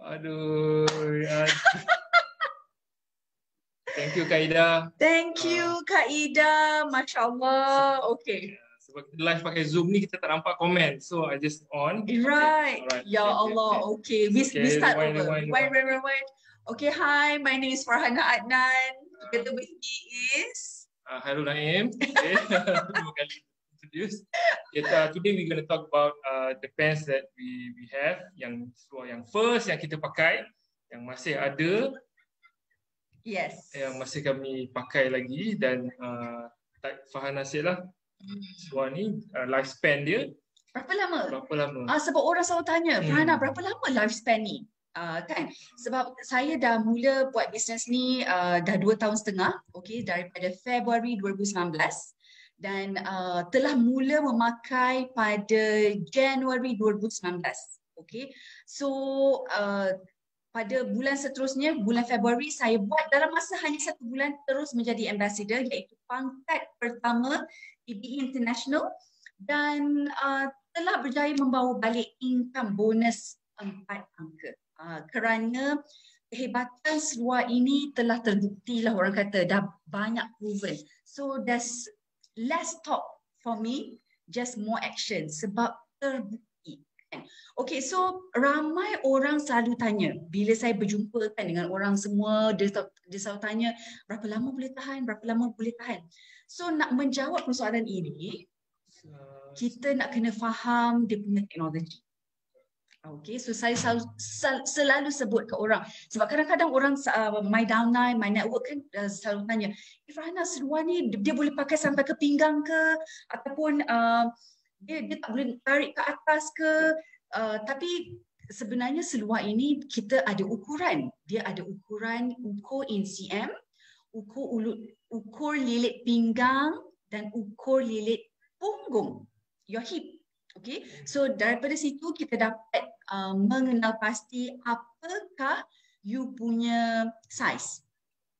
Aduh. ya. Thank you Kak Ida. Thank you Kak Ida. Masya Allah. Okay. Sebab kita live pakai Zoom ni kita tak nampak komen. So I just on. Right. Alright. Ya Allah. Okay. We, we Okay, start rewind, over. rewind, Rewind, rewind, rewind. Okay. Hi. My name is Farhana Adnan. Together with me is Uh, Hairul Naim. Okay. Dua kali introduce. Kita, today we're going to talk about uh, the pants that we we have. Yang seluar yang first yang kita pakai. Yang masih ada. Yes. Yang masih kami pakai lagi. Dan uh, tak Farhana said lah. Seluar ni uh, lifespan dia Berapa lama? berapa lama? Ah sebab orang selalu tanya, Hmm. Farhana berapa lama lifespan ni? Uh, kan sebab saya dah mula buat bisnes ni uh, dah dua tahun setengah okay daripada Februari 2019 dan uh, telah mula memakai pada Januari 2019 okay so uh, pada bulan seterusnya bulan Februari saya buat dalam masa hanya satu bulan terus menjadi ambassador iaitu pangkat pertama EBE International dan uh, telah berjaya membawa balik income bonus empat angka. Uh, kerana kehebatan seluar ini telah terbukti lah orang kata dah banyak proven. So there's less talk for me, just more action sebab terbukti. kan. Okay, so ramai orang selalu tanya bila saya berjumpa kan dengan orang semua dia, dia selalu tanya berapa lama boleh tahan, berapa lama boleh tahan. So nak menjawab persoalan ini, kita nak kena faham dia punya teknologi. Okay, so saya selalu, sel- selalu sebut ke orang sebab kadang-kadang orang uh, my downline, my network kan uh, selalu tanya, eh Farhana seluar ni dia boleh pakai sampai ke pinggang ke ataupun uh, dia, dia tak boleh tarik ke atas ke uh, tapi sebenarnya seluar ini kita ada ukuran. Dia ada ukuran ukur in cm, ukur ulut, ukur lilit pinggang dan ukur lilit punggung, your hip. Okay, so daripada situ kita dapat uh, mengenal pasti apakah you punya size.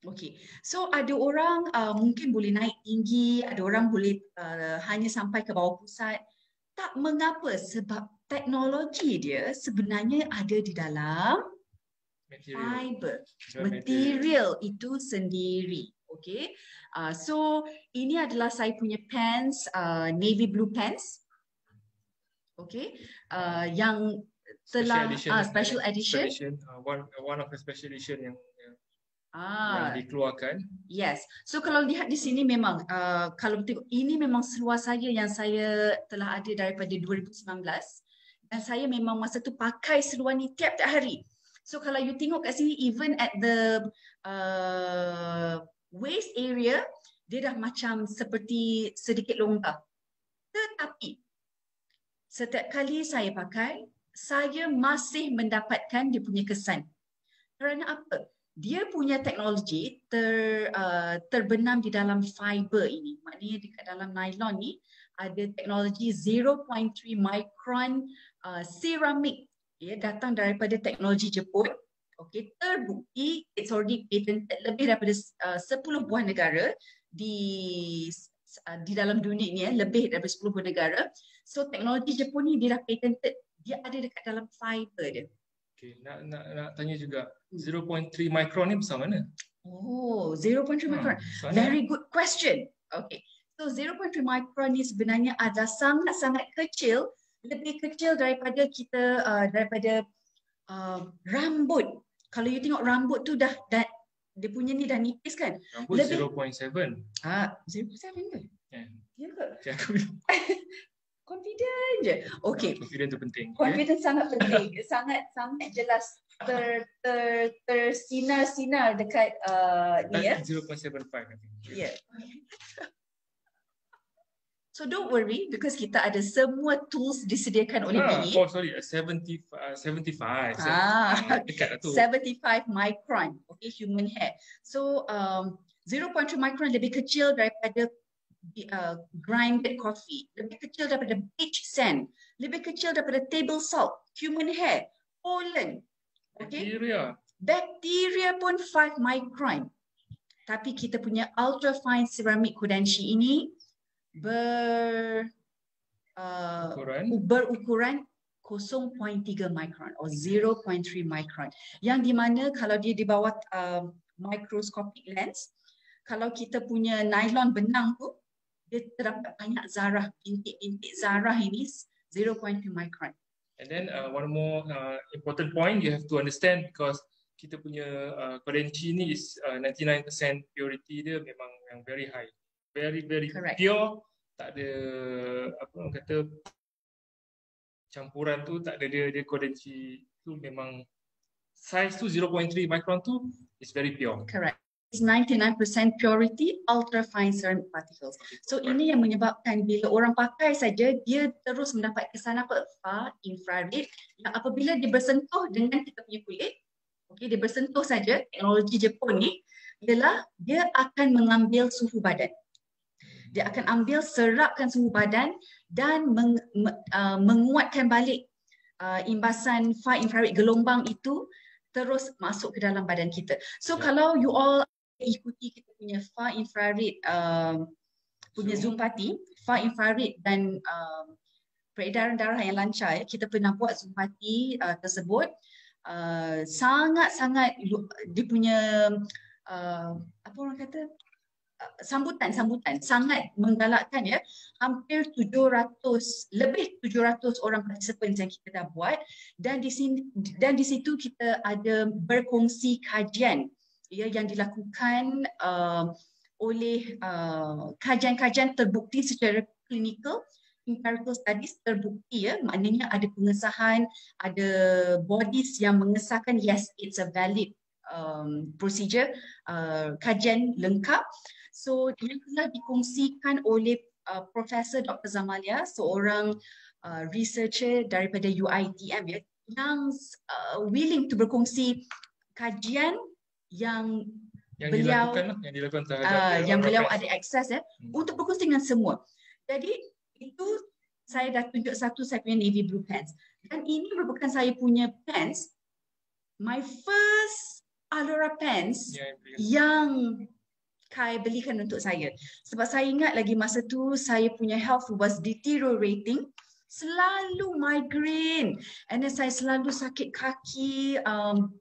Okay, so ada orang uh, mungkin boleh naik tinggi, ada orang boleh uh, hanya sampai ke bawah pusat. Tak mengapa sebab teknologi dia sebenarnya ada di dalam material. fiber Material. material itu sendiri. Okay, uh, so ini adalah saya punya pants, uh, navy blue pants. Okay, uh, yang telah edition, ah, eh, special edition. edition uh, one one of the special edition yang yang, Ah, yang dikeluarkan. Yes. So kalau lihat di sini memang uh, kalau tengok ini memang seluar saya yang saya telah ada daripada 2019 dan saya memang masa tu pakai seluar ni tiap-tiap hari. So kalau you tengok kat sini even at the uh, waist area dia dah macam seperti sedikit longgar. Tetapi setiap kali saya pakai saya masih mendapatkan dia punya kesan. Kerana apa? dia punya teknologi ter uh, terbenam di dalam fiber ini. Maknanya dekat dalam nylon ni ada teknologi 0.3 micron uh, ceramic ya datang daripada teknologi Jepun. Okey, terbukti it's already patented lebih daripada uh, 10 buah negara di uh, di dalam dunia ni ya, lebih daripada 10 buah negara. So teknologi Jepun ni dia dah patented, dia ada dekat dalam fiber dia. Okay, nak nak nak tanya juga 0.3 micron ni besar mana? Oh, 0.3 micron. soalnya- Very good question. Okay. So 0.3 micron ni sebenarnya adalah sangat-sangat kecil, lebih kecil daripada kita uh, daripada uh, rambut. Kalau you tengok rambut tu dah dah dia punya ni dah nipis kan? Rambut lebih- 0.7. Ah, 0.7 ke? Ya. Ya ke? Okay, aku bilang Confident je. Okay. confident tu penting. Okay? Confidence sangat penting. sangat sangat jelas ter ter tersinar-sinar dekat uh, ni ya. 0.75 I think. Yeah. So don't worry because kita ada semua tools disediakan oleh Ah, BE. oh sorry, uh, 70, uh, 75. Ah, dekat lah tu. 75 micron, okay, human hair. So um, 0.2 micron lebih kecil daripada uh, grinded coffee, lebih kecil daripada beach sand, lebih kecil daripada table salt, human hair, pollen, okay. Bacteria. Bakteria pun 5 micron. Tapi kita punya ultra fine ceramic kodenshi ini ber uh, Ukuran. berukuran 0.3 micron or 0.3 micron. Yang di mana kalau dia di bawah uh, microscopic lens, kalau kita punya nylon benang tu, dia terdapat banyak zarah, bintik-bintik zarah ini 0.2 micron. And then uh, one more uh, important point you have to understand because kita punya uh, Kodenchi ni is uh, 99% purity dia memang yang very high. Very very Correct. pure. Tak ada apa orang kata campuran tu tak ada dia dia Kodenchi tu memang size tu 0.3 micron tu is very pure. Correct. It's 99% purity ultra fine ceramic particles. So ini yang menyebabkan bila orang pakai saja dia terus mendapat kesan apa far infrared yang apabila dia bersentuh dengan kita punya kulit okey dia bersentuh saja teknologi Jepun ni ialah dia akan mengambil suhu badan. Dia akan ambil serapkan suhu badan dan meng, me, uh, menguatkan balik uh, imbasan far infrared gelombang itu terus masuk ke dalam badan kita. So Ya. kalau you all ikuti kita punya far infrared uh, punya Zoom. Zoom party, far infrared dan um, peredaran darah yang lancar, ya, kita pernah buat Zoom party uh, tersebut. Uh, sangat-sangat dia punya uh, apa orang kata uh, sambutan sambutan sangat menggalakkan ya. Hampir 700 lebih 700 orang participants yang kita dah buat. Dan di sini dan di situ kita ada berkongsi kajian ya yang dilakukan uh, oleh uh, kajian-kajian terbukti secara klinikal empirical studies terbukti ya maknanya ada pengesahan ada bodies yang mengesahkan yes it's a valid um, procedure uh, kajian lengkap so dia telah dikongsikan oleh uh, Profesor Dr. Zamalia seorang uh, researcher daripada UiTM ya yang uh, willing to berkongsi kajian yang Yang Beliau- dilakukan yang dilakukan terhadap uh, yang beliau ada akses ya Hmm. untuk berkongsi dengan semua. Jadi itu saya dah tunjuk satu saya punya navy blue pants dan ini merupakan saya punya pants my first Alora pants Ya, yang- yang Kai belikan untuk saya. Sebab saya ingat lagi masa tu saya punya health was deteriorating. Selalu migraine. And then saya selalu sakit kaki. Um,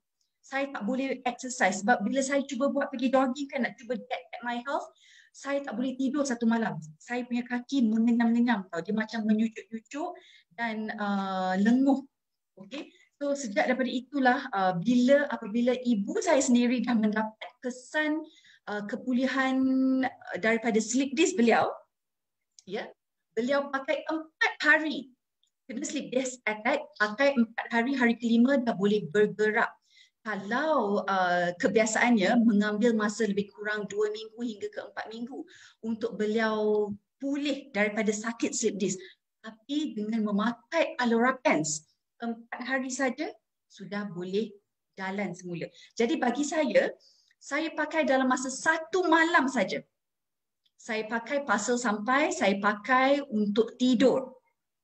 saya tak boleh exercise. Sebab bila saya cuba buat pergi jogging kan nak cuba get at my health. Saya tak boleh tidur satu malam. Saya punya kaki mengenyam-ngenyam tau. Dia macam menyucuk-nyucuk dan uh, lenguh. Okay. So sejak daripada itulah uh, bila apabila ibu saya sendiri dah mendapat kesan uh, kepulihan uh, daripada sleep disc beliau ya beliau pakai empat hari kena sleep disc attack pakai empat hari hari kelima dah boleh bergerak kalau uh, kebiasaannya mengambil masa lebih kurang dua minggu hingga ke empat minggu untuk beliau pulih daripada sakit sleep disc tapi dengan memakai Alora Pants empat hari saja sudah boleh jalan semula. Jadi bagi saya, saya pakai dalam masa satu malam saja. Saya pakai pasal sampai, saya pakai untuk tidur.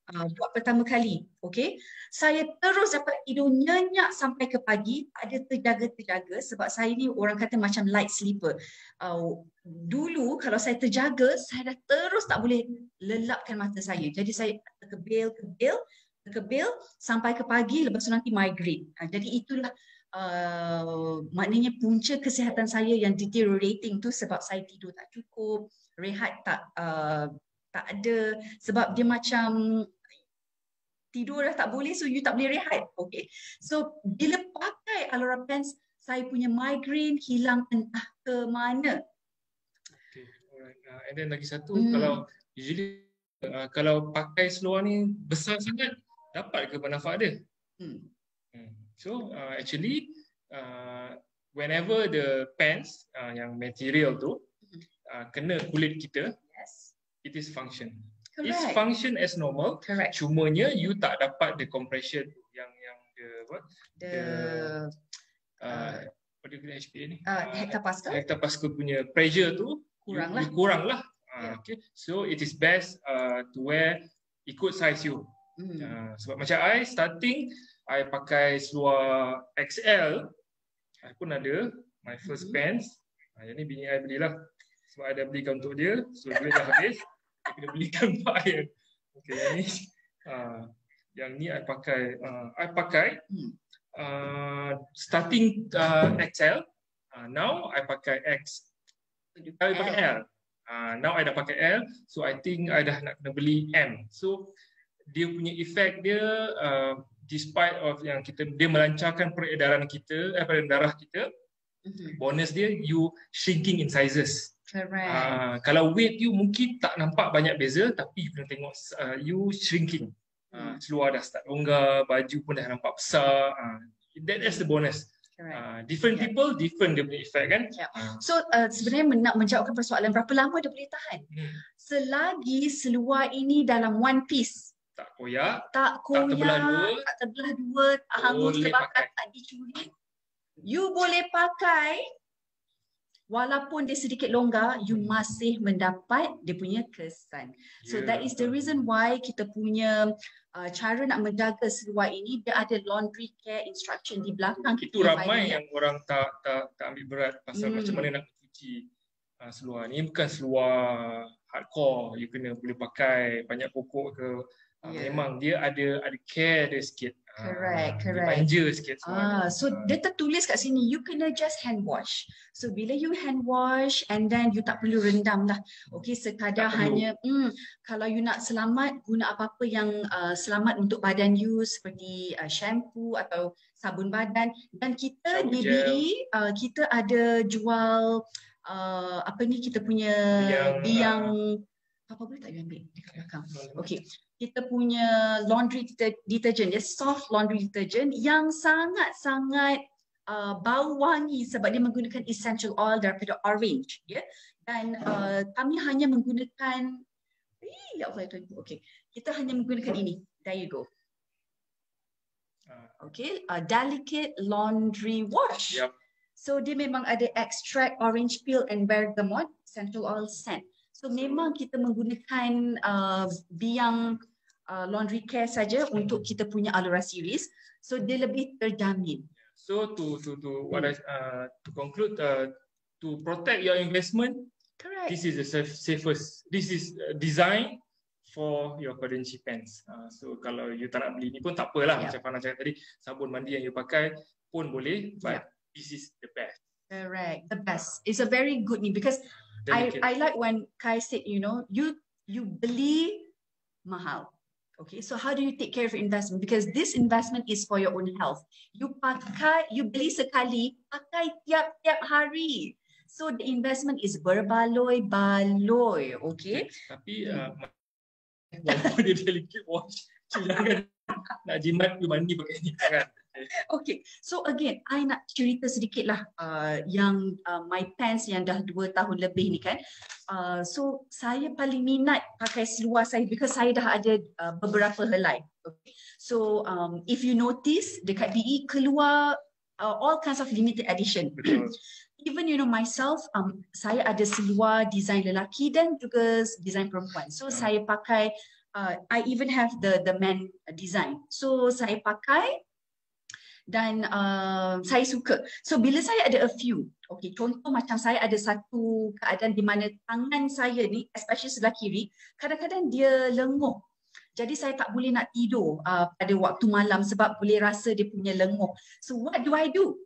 Uh, buat pertama kali, okay? Saya terus dapat tidur nyenyak sampai ke pagi, tak ada terjaga-terjaga sebab saya ni orang kata macam light sleeper. Uh, dulu kalau saya terjaga, saya dah terus tak boleh lelapkan mata saya. Jadi saya terkebil-kebil, terkebil sampai ke pagi lepas tu nanti migraine. Ha, jadi itulah uh, maknanya punca kesihatan saya yang deteriorating tu sebab saya tidur tak cukup, rehat tak uh, tak ada sebab dia macam tidur dah tak boleh so you tak boleh rehat. Okay. So bila pakai Alora Pants saya punya migraine hilang entah ke mana. Okay, alright. Uh, and then lagi satu, Hmm. kalau usually uh, kalau pakai seluar ni besar sangat, dapat ke manfaat dia? Hmm. Hmm. So uh, actually, uh, whenever the pants uh, yang material tu uh, kena kulit kita. It is function. It's Correct. function as normal. Correct. Cumanya you tak dapat the compression yang yang the what? The Uh, what do you call HPA ni? uh, hectopascal hectopascal punya pressure tu Kurang you, lah. you kurang lah. Yeah. Uh, okay. So it is best uh, to wear ikut size you. Hmm. Uh, sebab macam I starting I pakai seluar XL I pun ada my first Mhm. pants. Uh, yang ni bini I belilah sebab I dah belikan untuk dia. So duit dah habis. Kena belikan untuk I. Okay yang ni. Uh, Yang ni I pakai uh, I pakai Hmm. uh, starting uh, XL. Uh, now I pakai X. I pakai L. Uh, now I dah pakai L. So I think I dah nak kena beli M. So dia punya efek dia uh, despite of yang kita dia melancarkan peredaran kita eh peredaran darah kita Mhm. bonus dia you shrinking in sizes Correct. uh, kalau weight you mungkin tak nampak banyak beza tapi you kena tengok uh, you shrinking uh, Hmm. seluar dah start longgar baju pun dah nampak besar uh, that is the bonus Correct. uh, different Yeah. people different dia punya effect kan Yeah. So uh, sebenarnya nak menjawabkan persoalan berapa lama dia boleh tahan? hmm, Selagi seluar ini dalam one piece, tak koyak tak koyak, terbelah dua. tak terbelah dua, tak hangus terbakar, tak dicuri. You boleh pakai walaupun dia sedikit longgar, you masih mendapat dia punya kesan. So Yeah, that is the reason why kita punya uh, cara nak menjaga seluar ini dia ada laundry care instruction di belakang itu kita ramai Faiz. yang orang tak tak tak ambil berat pasal Hmm. macam mana nak cuci uh, seluar ni bukan seluar hardcore you kena boleh pakai banyak pokok ke uh, Yeah. memang dia ada ada care dia sikit Correct, dia correct. manja sikit Ah, so Ah, dia tertulis kat sini you kena just hand wash. So bila you hand wash and then you tak perlu rendam lah. Okay, sekadar Tak perlu. hanya hmm, kalau you nak selamat guna apa-apa yang uh, selamat untuk badan you seperti uh, shampoo atau sabun badan dan kita di gel. BE uh, kita ada jual uh, apa ni kita punya Biang, biang apa boleh tak you ambil dekat belakang. Okay, kita punya laundry deter- detergent, dia soft laundry detergent yang sangat-sangat uh, bau wangi sebab dia menggunakan essential oil daripada orange, ya. Dan uh, kami hanya menggunakan, eh, ya Allah, itu, okay. Kita hanya menggunakan ini. There you go. Ah. Okay, a delicate laundry wash. Yup. So dia memang ada extract orange peel and bergamot, essential oil scent. So memang kita menggunakan uh, biang uh, laundry care saja untuk kita punya Alura series. So dia lebih terjamin. so to to to what I uh, to conclude uh, to protect your investment Correct. this is the saf- safest this is uh, designed for your currency pants uh, so kalau you tak nak beli ni pun tak apalah Yeah. macam Fana cakap tadi sabun mandi yang you pakai pun boleh but Yeah. this is the best Correct. The best. It's a very good name because Delicate. I like when Kai said, you know, you you beli mahal. Okay, so how do you take care of your investment? Because this investment is for your own health. You pakai, you beli sekali, pakai tiap-tiap hari. So the investment is berbaloi-baloi, okay? tapi Hmm. uh, walaupun dia delicate you jangan nak jimat you mandi pakai ni kan Okay, so again, I nak cerita sedikit lah uh, yang uh, my pants yang dah dua tahun lebih ni kan. Uh, so saya paling minat pakai seluar saya because saya dah ada uh, beberapa helai. Okay. So um, if you notice dekat BE keluar uh, all kinds of limited edition. betul Even you know myself, um, saya ada seluar design lelaki dan juga design perempuan. So Hmm. saya pakai, uh, I even have the the man design. So saya pakai dan uh, saya suka. So bila saya ada a few, okay, contoh macam saya ada satu keadaan di mana tangan saya ni, especially sebelah kiri, kadang-kadang dia lenguh. Jadi saya tak boleh nak tidur uh, pada waktu malam sebab boleh rasa dia punya lenguh. So what do I do?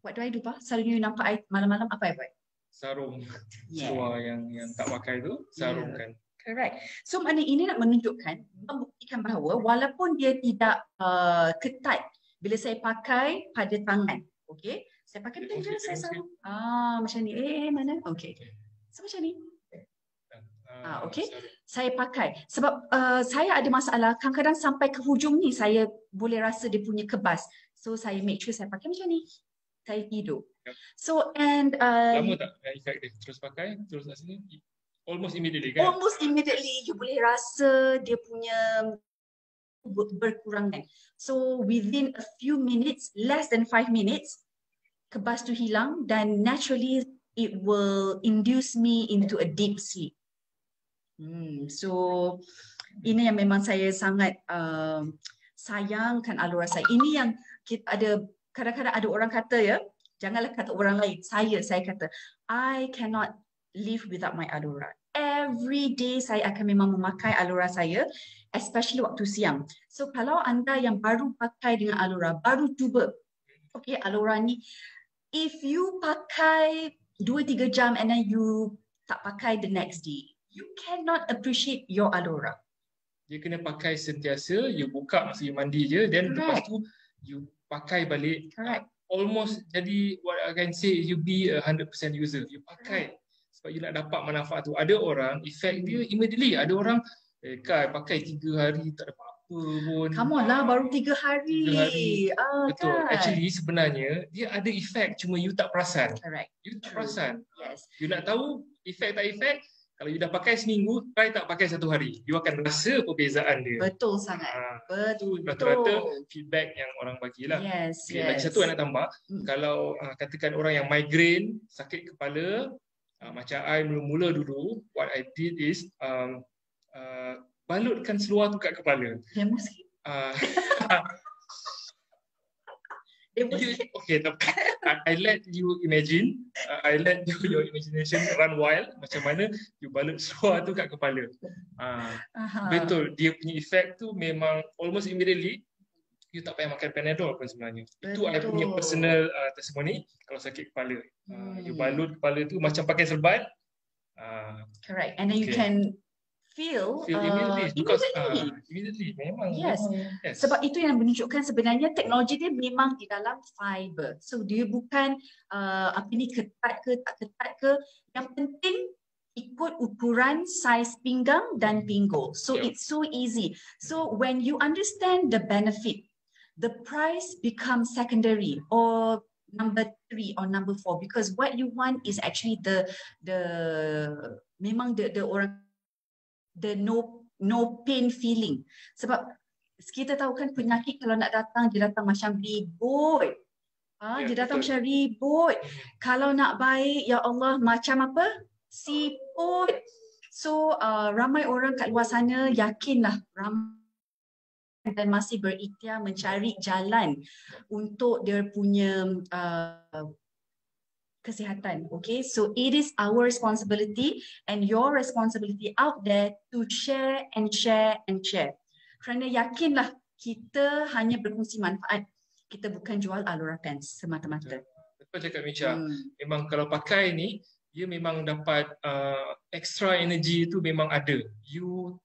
What do I do, Pak? Selalunya you nampak I malam-malam apa I buat? sarung Yeah. seluar yang yang tak pakai tu sarungkan Correct. So makna ini nak menunjukkan, membuktikan bahawa walaupun dia tidak uh, ketat bila saya pakai pada tangan, okay? Saya pakai pada tangan, saya sarung. Ah, macam ni. Eh, mana? Okay. Okay. So macam ni. Ah, uh, okay. Saya pakai. Sebab uh, saya ada masalah, kadang-kadang sampai ke hujung ni saya boleh rasa dia punya kebas. So saya make sure saya pakai macam ni. Saya tidur. So and uh, lama tak effect dia terus pakai terus kat sini almost immediately kan almost immediately you boleh rasa dia punya berkurangan. So within a few minutes, less than five minutes, kebas tu hilang dan naturally it will induce me into a deep sleep. Hmm, so ini yang memang saya sangat um, sayangkan alura saya. Ini yang kita ada kadang-kadang ada orang kata ya, janganlah kata orang lain. Saya saya kata I cannot live without my alura. Every day saya akan memang memakai Alura saya especially waktu siang. So kalau anda yang baru pakai dengan Alura, baru cuba okay Alura ni if you pakai 2 3 jam and then you tak pakai the next day, you cannot appreciate your Alura. Dia kena pakai sentiasa, you buka masa you mandi je then lepas Correct. tu you pakai balik. Correct. Almost jadi what I can say you be a 100% user. You pakai sebab you nak dapat manfaat tu. Ada orang effect dia immediately. Ada orang eh kai pakai 3 hari tak dapat apa pun. Come on lah baru 3 hari. Tiga hari. Ah, Betul. kan? Actually sebenarnya dia ada effect cuma you tak perasan. Correct. You tak True. perasan. Yes. You nak tahu effect tak effect? Kalau you dah pakai seminggu, try tak pakai satu hari. You akan rasa perbezaan dia. Betul sangat. Ha, Betul. rata-rata feedback yang orang bagilah. Yes, Okay, yes. lagi satu yang nak tambah, Hmm. kalau uh, katakan orang yang migraine, sakit kepala, uh, macam I mula-mula dulu, what I did is um, uh, balutkan seluar tu kat kepala. Demo sikit. Uh, Demo you, okay, I, I let you imagine, uh, I let you, your imagination run wild, macam mana you balut seluar tu kat kepala. Uh, Aha. Betul, dia punya effect tu memang almost immediately you tak payah makan Panadol pun sebenarnya. Itu I punya personal uh, testimony kalau sakit kepala. Uh, you Hmm. balut kepala tu macam pakai serban. Uh, Correct. And then you Okay. can feel, feel uh, immediately because immediately. uh, immediately memang Yes. memang, yes. Sebab itu yang menunjukkan sebenarnya teknologi dia memang di dalam fiber. So dia bukan uh, apa ni ketat ke tak ketat ke. Yang penting ikut ukuran saiz pinggang dan pinggul. So Yeah. it's so easy. So when you understand the benefit, the price becomes secondary or number three or number four because what you want is actually the the memang the the orang the no no pain feeling. Sebab kita tahu kan penyakit kalau nak datang dia datang macam ribut. Ha, Ya, dia datang betul. macam ribut. Kalau nak baik ya Allah macam apa? Siput. So uh, ramai orang kat luar sana yakinlah ramai dan masih berikhtiar mencari jalan untuk dia punya uh, kesihatan. Okay, so it is our responsibility and your responsibility out there to share and share and share. Kerana yakinlah kita hanya berkongsi manfaat. Kita bukan jual Alura Pens semata-mata. Betul cakap Micha. Hmm. Memang kalau pakai ni dia memang dapat uh, extra energy tu memang ada. You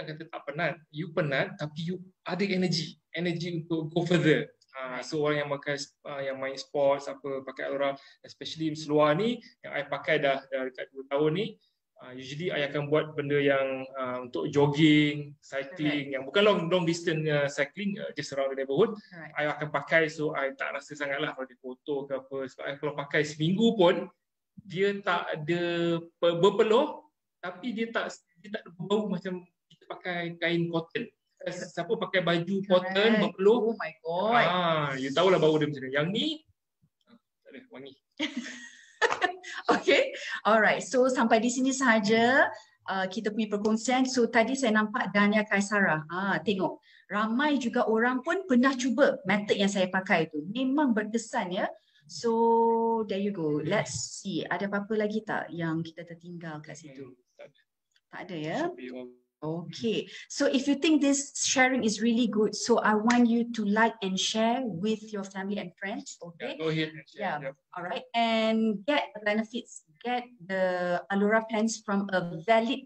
bukan kata tak penat, you penat tapi you ada energy, energy untuk go further. Uh, so orang yang pakai uh, yang main sports apa pakai Alura especially seluar ni yang I pakai dah dah dekat 2 tahun ni uh, usually I akan buat benda yang uh, untuk jogging, cycling yang bukan long long distance uh, cycling uh, just around the neighborhood Alright. I akan pakai so I tak rasa sangat lah kalau dia foto ke apa sebab I kalau pakai seminggu pun dia tak ada pe- berpeluh tapi dia tak dia tak bau macam pakai kain cotton siapa pakai baju cotton berpeluh Oh my god. ah you tahulah bau dia macam mana yang ni ah, tak ada wangi Okay, alright. So sampai di sini sahaja uh, kita punya perkongsian. So tadi saya nampak Dania Kaisara. Ah, tengok. Ramai juga orang pun pernah cuba method yang saya pakai tu. Memang berkesan ya. So there you go. Let's see. Ada apa-apa lagi tak yang kita tertinggal kat situ? Tak ada. Tak ada ya? Okay. So if you think this sharing is really good, so I want you to like and share with your family and friends. Okay. Yeah, go ahead. Yeah. Yep. All right, and get the benefits, get the Alura pens from a valid.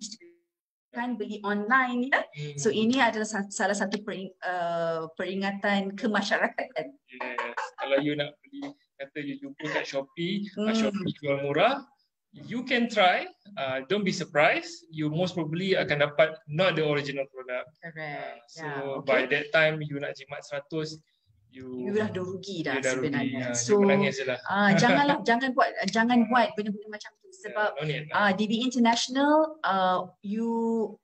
Kan beli online ya. Hmm, So ini adalah sa- salah satu pering, uh, peringatan kemasyarakatan. Yes. Kalau you nak beli, kata you jumpa kat Shopee. Hmm. Shopee jual murah, you can try. Uh, don't be surprised. You most probably akan dapat not the original product. Uh, Correct. so yeah, by okay. that time you nak jimat 100, you, You dah dah rugi dah dah rugi. sebenarnya. Uh, So lah. ah janganlah jangan buat jangan buat benda-benda macam tu sebab Yeah, no need lah. uh, DB International, uh, you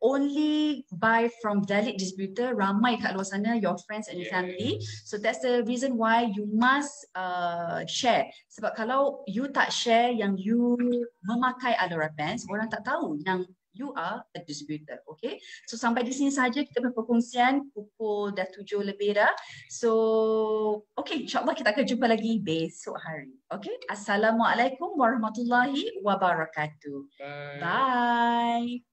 only buy from valid distributor. Ramai kat luar sana, your friends and your family. So that's the reason why you must uh, share. Sebab kalau you tak share yang you memakai Alora Pants, orang tak tahu yang you are a distributor. Okay. So sampai di sini saja kita berperkongsian pukul dah tujuh lebih dah. So okay insyaAllah kita akan jumpa lagi besok hari. Okay. Assalamualaikum warahmatullahi wabarakatuh. Bye. Bye.